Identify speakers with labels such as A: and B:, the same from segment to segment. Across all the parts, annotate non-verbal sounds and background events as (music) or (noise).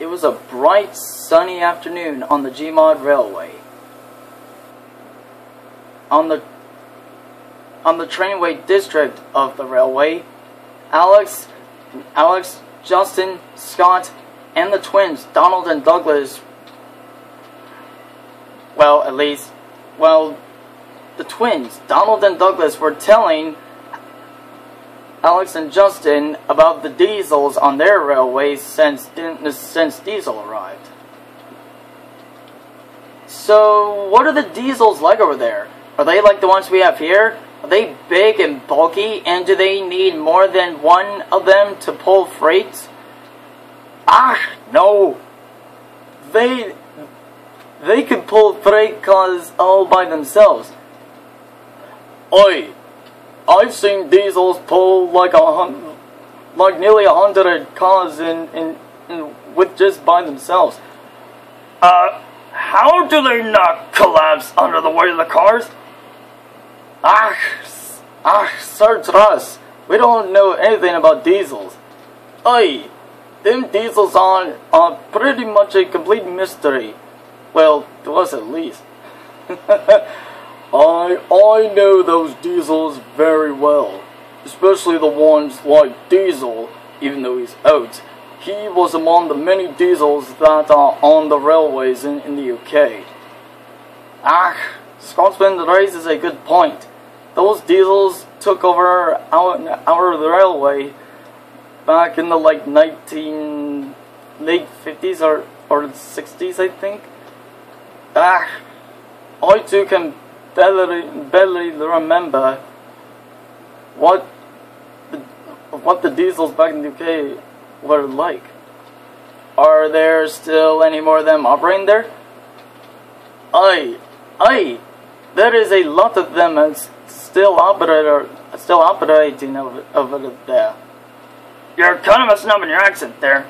A: it was a bright, sunny afternoon on the Gmod Railway. On the on the trainway district of the railway, Alex, Alex, Justin, Scott, and the twins, Donald and Douglas. Well, at least, well, the twins, Donald and Douglas, were telling Alex and Justin about the diesels on their railways since since Diesel arrived. So, what are the diesels like over there? Are they like the ones we have here? Are they big and bulky, and do they need more than one of them to pull freight? Ah, no. They they can pull freight cars all by themselves. Oi, I've seen diesels pull like a hun- like nearly a hundred cars in, in, in with just by themselves. Uh, how do they not collapse under the weight of the cars? Ah, ah, search. We don't know anything about diesels. Oi, them diesels are, are pretty much a complete mystery. Well, to us at least. (laughs) I I know those diesels very well, especially the ones like Diesel, even though he's out. He was among the many diesels that are on the railways in, in the UK. Ah, Scotsman raises a good point. Those diesels took over our, our railway back in the like 19 late 50s or or 60s I think. Ah, I too can barely, barely remember what the, what the diesels back in the UK were like. Are there still any more of them operating there? Aye, aye, there is a lot of them still operator, still operating over, over there. You're kind of up in your accent there.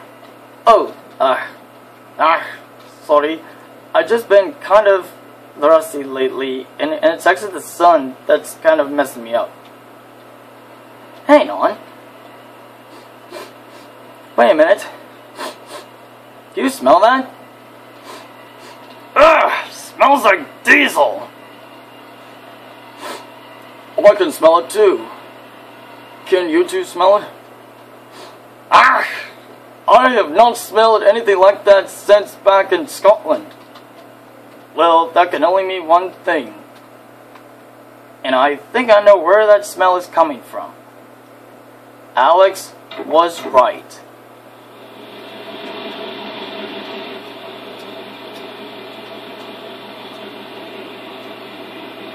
A: Oh, uh, ah, sorry. I've just been kind of rusty lately, and, and it's actually the sun that's kind of messing me up. Hang on. Wait a minute. Do you smell that? Ugh! Smells like diesel! Oh, I can smell it too. Can you two smell it? Ah! I have not smelled anything like that since back in Scotland. Well, that can only mean one thing. And I think I know where that smell is coming from. Alex was right.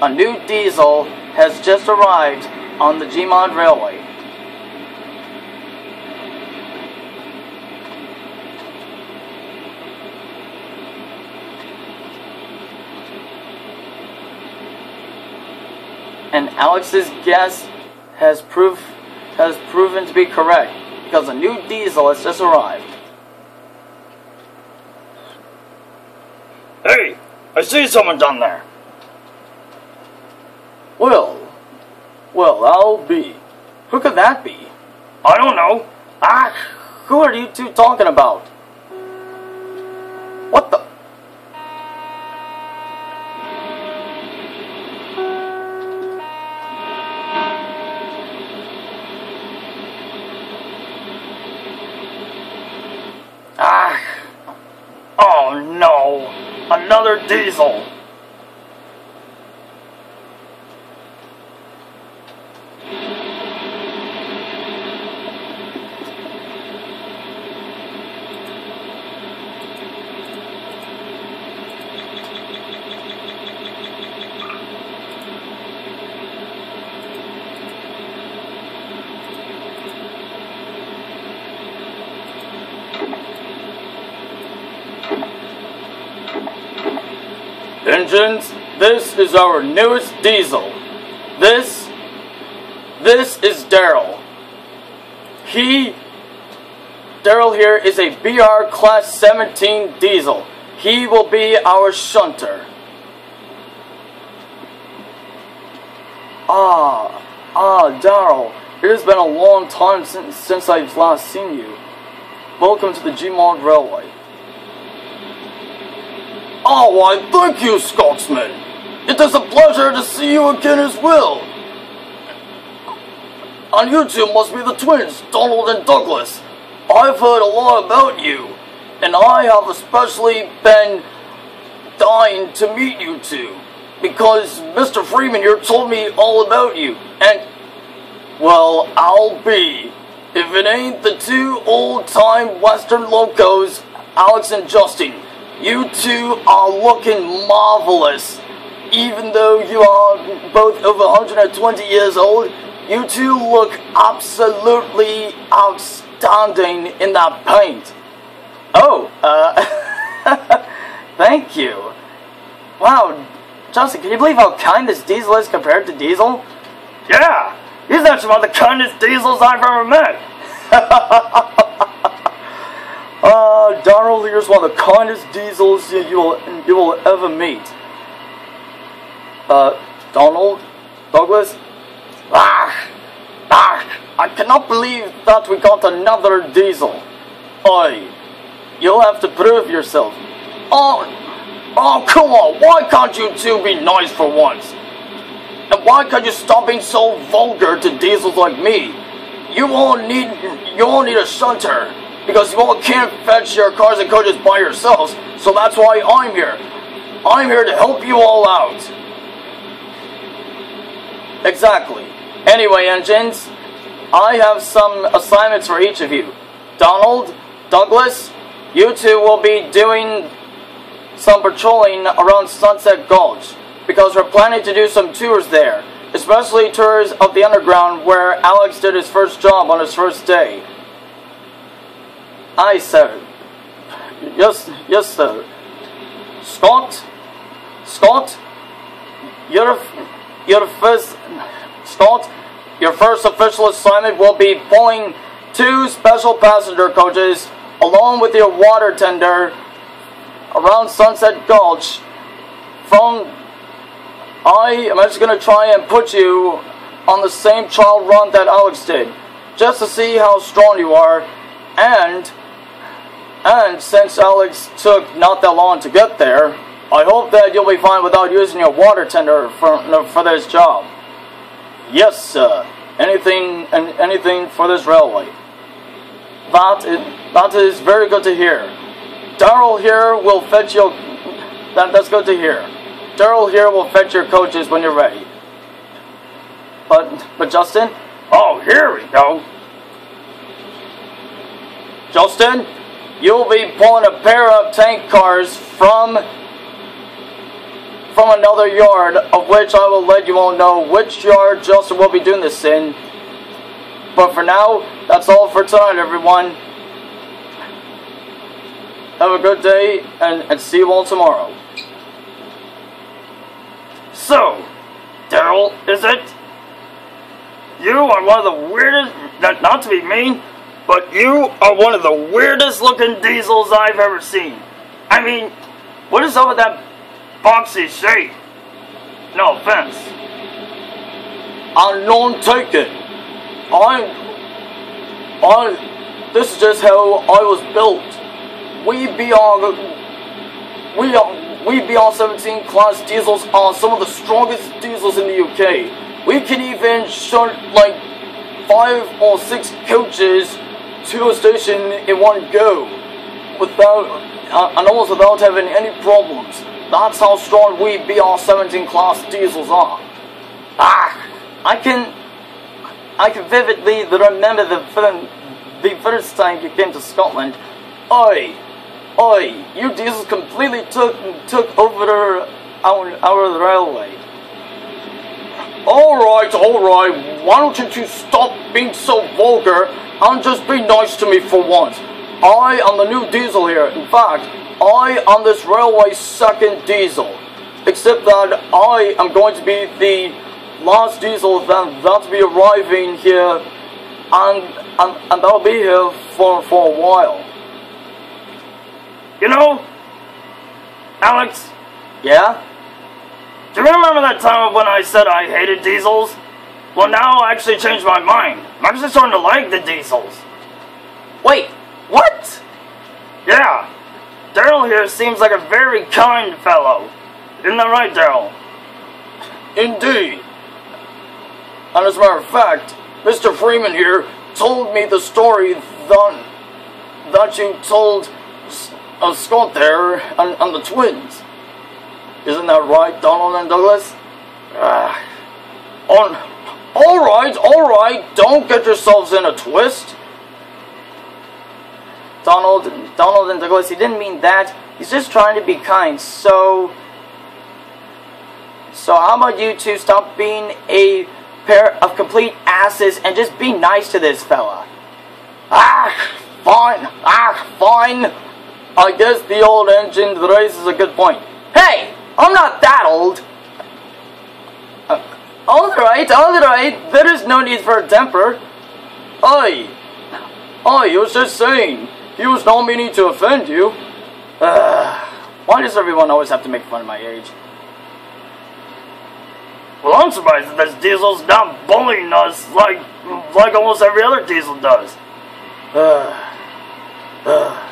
A: A new diesel has just arrived on the Gmod Railway. and Alex's guess has proof has proven to be correct because a new diesel has just arrived. Hey, I see someone down there. Well, well, I'll be. Who could that be? I don't know. Ah, who are you two talking about? What the? Ah! Oh no! Another diesel! Engines, this is our newest diesel. This, this is Daryl. He, Daryl here is a BR Class 17 diesel. He will be our shunter. Ah, ah, Daryl, it has been a long time since, since I've last seen you. Welcome to the Gmod Railway. Oh, why, thank you, Scotsman. It is a pleasure to see you again as well. And you two must be the twins, Donald and Douglas. I've heard a lot about you, and I have especially been dying to meet you two, because Mr. Freeman here told me all about you, and, well, I'll be. If it ain't the two old-time Western locos, Alex and Justin, you two are looking marvelous. Even though you are both over 120 years old, you two look absolutely outstanding in that paint. Oh, uh, (laughs) thank you. Wow, Justin, can you believe how kind this Diesel is compared to Diesel?
B: Yeah, he's actually one of the kindest Diesels I've ever met. (laughs)
A: uh, Donald here's one of the kindest Diesels you will, you will ever meet. Uh, Donald? Douglas? Ah! Ah! I cannot believe that we got another Diesel. Oi! You'll have to prove yourself. Oh! Oh, come on! Why can't you two be nice for once? And why can't you stop being so vulgar to Diesels like me? You all need you all need a shunter because you all can't fetch your cars and coaches by yourselves. So that's why I'm here. I'm here to help you all out. Exactly. Anyway, engines, I have some assignments for each of you. Donald, Douglas, you two will be doing some patrolling around Sunset Gulch because we're planning to do some tours there, especially tours of the underground where Alex did his first job on his first day. Aye, sir. Yes, yes, sir. Scott, Scott, your your first Scott, your first official assignment will be pulling two special passenger coaches along with your water tender around Sunset Gulch from I am just going to try and put you on the same trial run that Alex did just to see how strong you are and and since Alex took not that long to get there I hope that you'll be fine without using your water tender for, for this job. Yes, sir. Anything and anything for this railway. That is, that is very good to hear. Daryl here will fetch your. That, that's good to hear. Daryl here will fetch your coaches when you're ready. But but Justin.
B: Oh, here we go.
A: Justin, you'll be pulling a pair of tank cars from from another yard, of which I will let you all know which yard Justin will be doing this in. But for now, that's all for tonight, everyone. Have a good day, and, and see you all tomorrow.
B: So, Daryl, is it? You are one of the weirdest, not, not to be mean, but you are one of the weirdest looking diesels I've ever seen. I mean, what is up with that boxy shape? No offense.
A: I'm non taken. I'm. I. This is just how I was built. We beyond. We are. We beyond 17 class diesels are some of the strongest diesels in the UK. We can even shunt like five or six coaches to a station in one go without uh, and almost without having any problems. That's how strong we BR-17 class diesels are. Ah, I can, I can vividly remember the the first time you came to Scotland. Oi, oi, you diesels completely took took over our our railway. All right, all right. Why don't you two stop being so vulgar and just be nice to me for once? I am the new diesel here. In fact, I am this railway second diesel. Except that I am going to be the last diesel that that'll be arriving here and and, and that'll be here for for a while.
B: You know, Alex,
A: Yeah?
B: do you remember that time when I said I hated diesels? Well, now I actually changed my mind. I'm actually starting to like the diesels.
A: Wait, what?
B: Yeah, Daryl here seems like a very kind fellow. Isn't that right, Daryl?
A: Indeed. And as a matter of fact, Mr. Freeman here told me the story that, that you told uh, Scott there and, and the twins. Isn't that right, Donald and Douglas? Ah. On, all right, all right. Don't get yourselves in a twist.
C: Donald, Donald and Douglas, he didn't mean that. He's just trying to be kind. So, so how about you two stop being a pair of complete asses and just be nice to this fella?
A: Ah, fine. Ah, fine. I guess the old engine race is a good point.
C: Hey, I'm not that old. Uh, all right, all right. There is no need for a temper.
A: Oi, oi, was just saying. He was not meaning to offend you.
C: Uh, why does everyone always have to make fun of my age?
B: Well, I'm surprised that this Diesel's not bullying us like like almost every other Diesel does.
A: Uh, uh,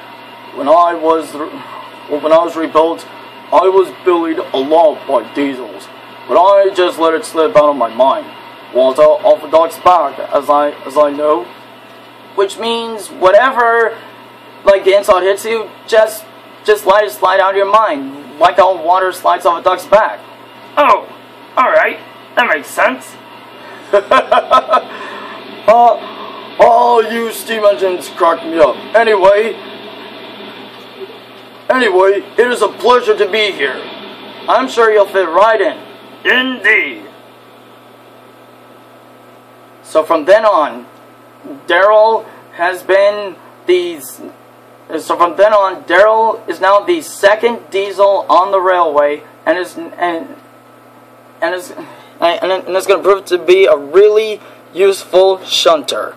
A: when I was when I was rebuilt, I was bullied a lot by Diesels, but I just let it slip out of my mind. Walter orthodox back, as I as I know,
C: which means whatever like the insult hits you, just just let it slide out of your mind, like how water slides off a duck's back.
B: Oh, all right, that makes sense.
A: uh, (laughs) oh, you steam engines crack me up. Anyway, anyway, it is a pleasure to be here.
C: I'm sure you'll fit right in.
B: Indeed.
C: So from then on, Daryl has been these so from then on, Daryl is now the second diesel on the railway, and is and and is and, and it's going to prove to be a really useful shunter.